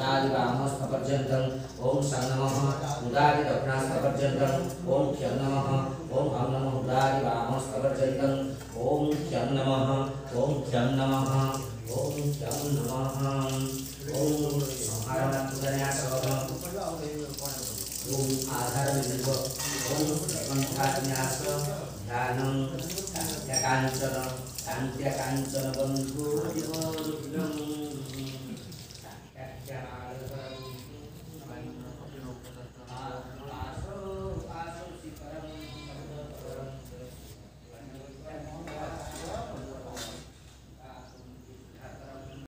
उदादिवामोस्पर्यन्तम् ॐ सं नमः उदादिदक्षिणास्पर्यन्तम् ॐ ख्यं नमः ॐ हं नमः उदादिवामोस्पर्यन्तम् ॐ ख्यं नमः ॐ ख्यं नमः ॐ ख्यं नमः ॐ संहारणात्मकन्यासः ॐ आधारमिन्द्र ध्यानं कान्त्यकाञ्चन बन्धु